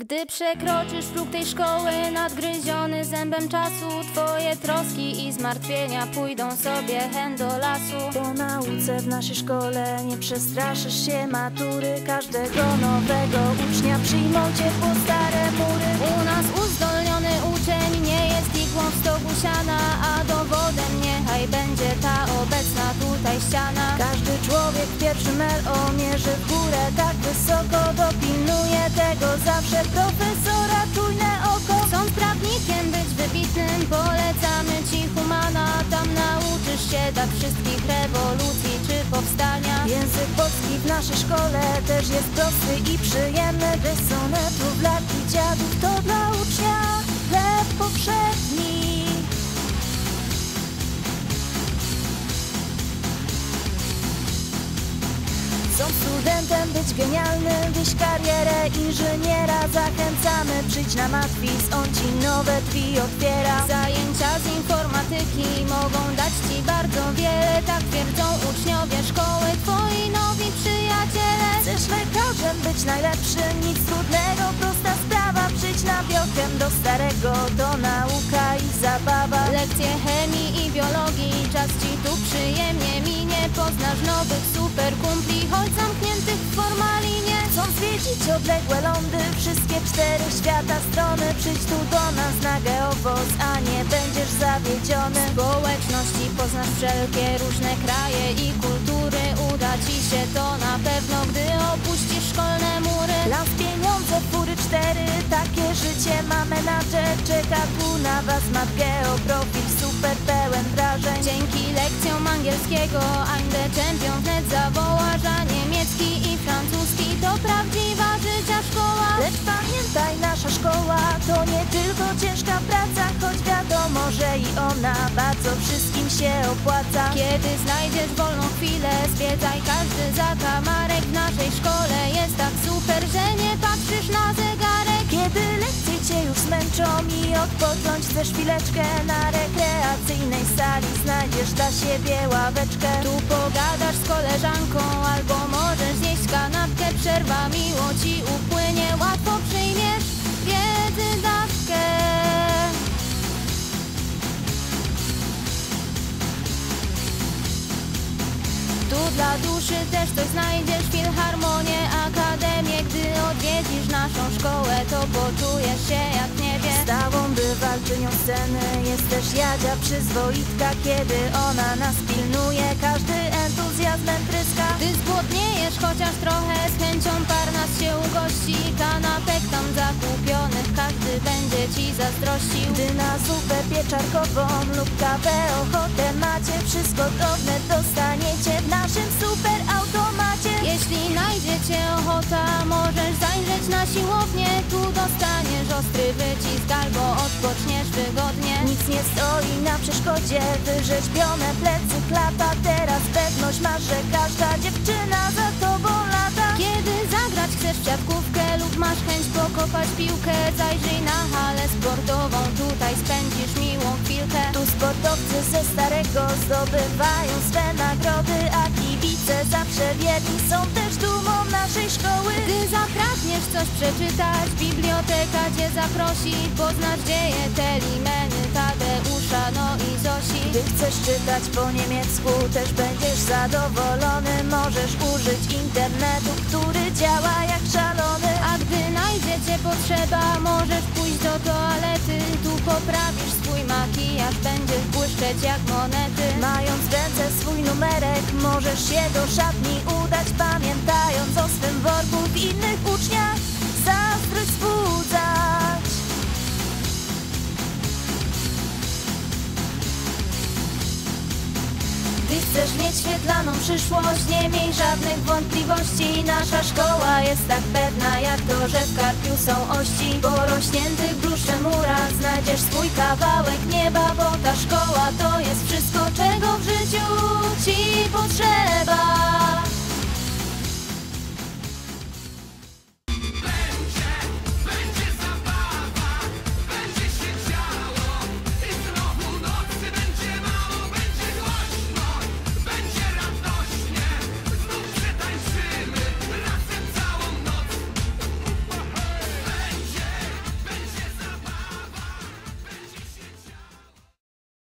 Gdy przekroczysz próg tej szkoły, nadgryziony zębem czasu, twoje troski i zmartwienia pójdą sobie hen do lasu. Po nauce w naszej szkole nie przestraszysz się matury Każdego nowego ucznia przyjmą cię po stare mury U nas uzdolniony uczeń nie jest igłą w stogu siana, a dowodem niechaj będzie ta obecna tutaj ściana. Każdy człowiek pierwszy LO mierzy tak wszystkich rewolucji czy powstania. Język polski w naszej szkole też jest prosty i przyjemny. Bez sonetów, lat i dziadów to dla ucznia chleb powszedni Są studentem być genialnym, wieść karierę inżyniera. Zachęcamy, przyjdź na matwiz, on ci nowe drzwi otwiera. Zajęcia z informatyki mogą dać ci bardzo wiele, tak twierdzą uczniowie szkoły, twoi nowi przyjaciele. Chcesz lekarzem być najlepszym, nic trudnego, prosta sprawa. Przyjdź na biokiem do starego, to nauka i zabawa. Lekcje chemii i biologii, czas ci tu przyjemnie minie. Poznasz nowych super kumpli, choć zamkniętych w formalinie. Chcą zwiedzić odległe lądy, wszystkie cztery świata strony. Przyjdź tu do nas na geowoz, a nie Poznasz wszelkie różne kraje i kultury. Uda ci się to na pewno, gdy opuścisz szkolne mury. Las, pieniądze, fury cztery, takie życie ma menadżer Czeka tu na was map geo, profil super pełen wrażeń Dzięki lekcjom angielskiego I'm the champion wnet niemiecki i francuski to prawdziwa życia szkoła. Lecz pamiętaj, nasza szkoła to nie tylko ciężka że i ona bardzo wszystkim się opłaca Kiedy znajdziesz wolną chwilę, zwiedzaj każdy zakamarek w naszej szkole. Jest tak super, że nie patrzysz na zegarek. Kiedy lekcje cię już zmęczą i odpocząć chcesz chwileczkę Na rekreacyjnej sali znajdziesz dla siebie ławeczkę Tu pogadasz z koleżanką, albo możesz zjeść kanapkę. Przerwa miło ci upłynie, łatwo przyjmiesz wiedzy dawkę. Coś znajdziesz, filharmonię, akademię. Gdy odwiedzisz naszą szkołę, to poczujesz się jak w niebie. Stałą bywalczynią sceny jest też Jadzia przyzwoitka Kiedy ona nas pilnuje, każdy entuzjazmem tryska Ty zgłodniejesz chociaż trochę, z chęcią par nas się ugości. Kanapek tam będzie ci zazdrościł. Gdy na zupę pieczarkową lub kawę ochotę macie Wszystko drobne dostaniecie w naszym super automacie Jeśli najdzie cię ochota, możesz zajrzeć na siłownię. Tu dostaniesz ostry wycisk albo odpoczniesz wygodnie. Nic nie stoi na przeszkodzie, wyrzeźbione plecy klata Teraz pewność masz, że każda dziewczyna za tobą lata Kiedy zagrać chcesz w siatkówkę lub masz chęć pokopać piłkę, zajrzyj sportowcy ze starego zdobywają swe nagrody A kibice zawsze wierni są też dumą naszej szkoły Gdy zapragniesz coś przeczytać, biblioteka cię zaprosi, poznasz dzieje Telimeny, Tadeusza, no i Zosi. Gdy chcesz czytać po niemiecku też będziesz zadowolony Możesz użyć internetu, który działa jak szalony A gdy znajdzie cię potrzeba, możesz pójść do toalety. Tu poprawisz makijaż, będziesz błyszczeć jak monety. Mając w ręce swój numerek Możesz się do szatni udać Pamiętając o swym worku w innych uczniach chcesz mieć świetlaną przyszłość Nie miej żadnych wątpliwości. Nasza szkoła jest tak pewna Jak to, że w karpiu są ości. Po rośniętych bluszczem murach Znajdziesz swój kawałek nieba Bo ta szkoła to jest wszystko Czego w życiu ci potrzeba